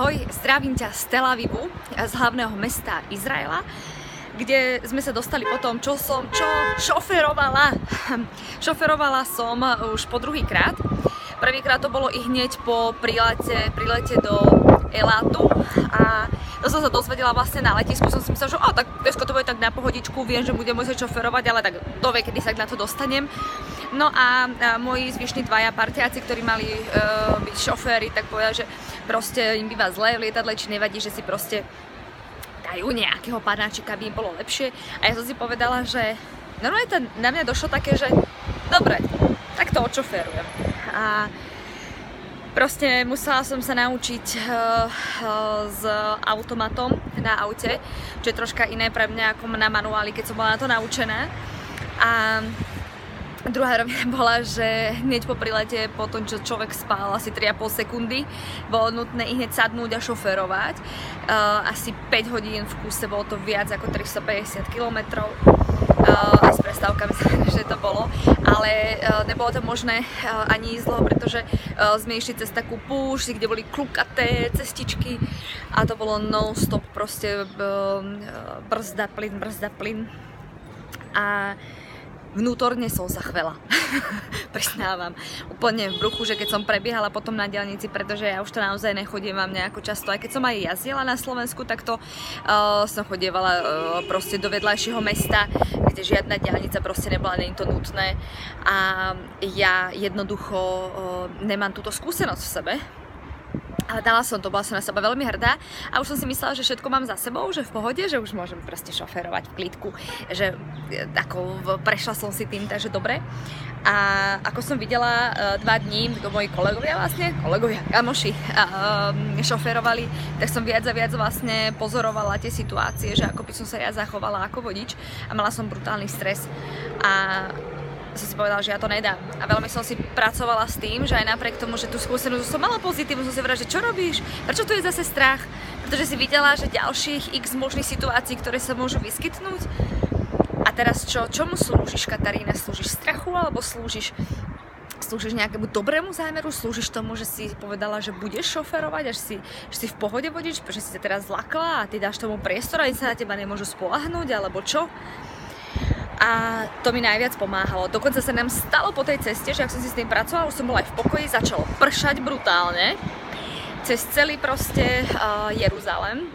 Ahoj, zdravím ťa z Tel Avivu, z hlavného mesta Izraela, kde sme sa dostali po tom, čo som čo šoferovala. šoferovala som už po druhý krát. Prvýkrát to bolo i hneď po prilete, prilete do Elátu a to som sa dozvedela vlastne na letisku, som si myslela, že o, tak dneska to bude tak na pohodičku, viem, že budem musieť šoferovať, ale tak to vie, kedy sa na to dostanem. No a, a moji zvyšní dvaja partiaci, ktorí mali uh, byť šoféry, tak povedali, že proste im býva zle v lietadle, či nevadí, že si proste dajú nejakého panáčika, aby im bolo lepšie. A ja som si povedala, že normálne to na mňa došlo také, že dobre, tak to odšoférujem. A proste musela som sa naučiť uh, uh, s automatom na aute, čo je troška iné pre mňa ako na manuáli, keď som bola na to naučená. A Druhá rovina bola, že hneď po prilete, po tom, čo človek spal asi 3,5 sekundy, bolo nutné i hneď sadnúť a šoferovať. Uh, asi 5 hodín v kúse, bolo to viac ako 350 km. Uh, aj s prestávkami že to bolo, ale uh, nebolo to možné uh, ani ísť dlho, pretože uh, sme išli cez takú púšť, kde boli klukaté cestičky a to bolo non-stop proste uh, brzda, plyn, brzda, plyn. A vnútorne som sa chvela. Priznávam. Úplne v bruchu, že keď som prebiehala potom na diálnici, pretože ja už to naozaj nechodím vám nejako často. Aj keď som aj jazdila na Slovensku, tak to uh, som chodievala uh, proste do vedľajšieho mesta, kde žiadna diálnica proste nebola, nie to nutné. A ja jednoducho uh, nemám túto skúsenosť v sebe, ale dala som to, bola som na seba veľmi hrdá a už som si myslela, že všetko mám za sebou, že v pohode, že už môžem proste šoferovať v klidku, že e, ako prešla som si tým, takže dobre. A ako som videla uh, dva dní, to moji kolegovia vlastne, kolegovia, kamoši, uh, šoferovali, tak som viac a viac vlastne pozorovala tie situácie, že ako by som sa ja zachovala ako vodič a mala som brutálny stres. A som si povedala, že ja to nedám. A veľmi som si pracovala s tým, že aj napriek tomu, že tú skúsenosť som mala pozitívnu, som si povedala, že čo robíš? Prečo tu je zase strach? Pretože si videla, že ďalších x možných situácií, ktoré sa môžu vyskytnúť. A teraz čo? Čomu slúžiš, Katarína? Slúžiš strachu alebo slúžiš slúžiš nejakému dobrému zámeru, slúžiš tomu, že si povedala, že budeš šoferovať, až si, že si v pohode vodič, že si sa teraz zlakla a ty dáš tomu priestor a sa na teba nemôžu spolahnúť, alebo čo? A to mi najviac pomáhalo. Dokonca sa nám stalo po tej ceste, že ak som si s tým pracovala, už som bola aj v pokoji, začalo pršať brutálne cez celý proste uh, Jeruzalem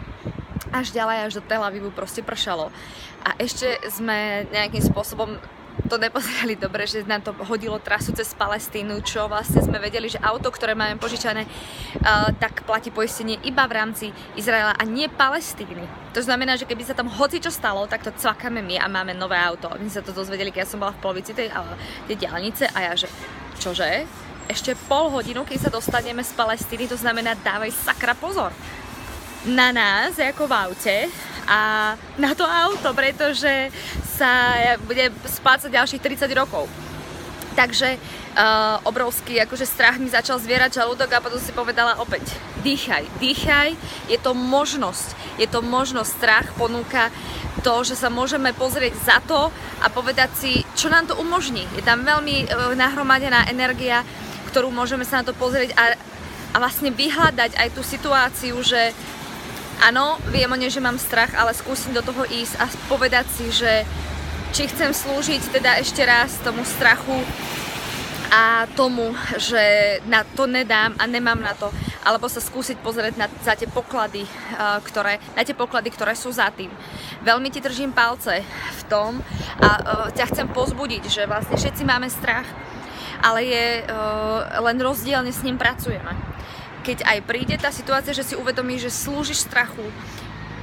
až ďalej až do Tel Avivu proste pršalo. A ešte sme nejakým spôsobom to nepozerali dobre, že nám to hodilo trasu cez Palestínu, čo vlastne sme vedeli, že auto, ktoré máme požičané, uh, tak platí poistenie iba v rámci Izraela a nie Palestíny. To znamená, že keby sa tam hoci čo stalo, tak to cvakáme my a máme nové auto. My sa to dozvedeli, keď ja som bola v polovici tej, uh, tej diálnice a ja, že čože? Ešte pol hodinu, keď sa dostaneme z Palestíny, to znamená dávaj sakra pozor na nás, ako v aute a na to auto, pretože sa bude spácať ďalších 30 rokov. Takže uh, obrovský akože strach mi začal zvierať žalúdok a potom si povedala opäť, dýchaj, dýchaj, je to možnosť, je to možnosť, strach ponúka to, že sa môžeme pozrieť za to a povedať si, čo nám to umožní. Je tam veľmi uh, nahromadená energia, ktorú môžeme sa na to pozrieť a, a vlastne vyhľadať aj tú situáciu, že áno, viem o nej, že mám strach, ale skúsim do toho ísť a povedať si, že či chcem slúžiť teda ešte raz tomu strachu a tomu, že na to nedám a nemám na to, alebo sa skúsiť pozrieť na, za tie poklady, uh, ktoré, na tie poklady, ktoré sú za tým. Veľmi ti držím palce v tom a uh, ťa chcem pozbudiť, že vlastne všetci máme strach, ale je uh, len rozdielne s ním pracujeme keď aj príde tá situácia, že si uvedomíš, že slúžiš strachu,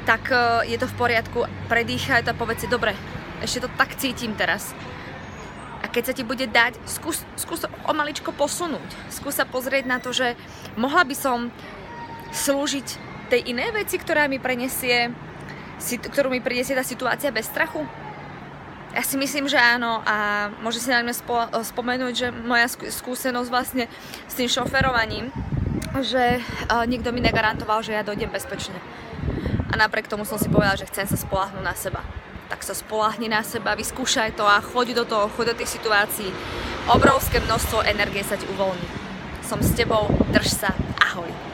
tak e, je to v poriadku, predýchaj to a povedz si, dobre, ešte to tak cítim teraz. A keď sa ti bude dať, skús, skús o maličko posunúť. Skús sa pozrieť na to, že mohla by som slúžiť tej inej veci, ktorá mi prenesie, ktorú mi prinesie tá situácia bez strachu. Ja si myslím, že áno a môže si na mňa spomenúť, že moja skúsenosť vlastne s tým šoferovaním že uh, nikto mi negarantoval, že ja dojdem bezpečne. A napriek tomu som si povedala, že chcem sa spolahnúť na seba. Tak sa spolahni na seba, vyskúšaj to a choď do toho, choď do tých situácií. Obrovské množstvo energie sa ti uvoľní. Som s tebou, drž sa, ahoj.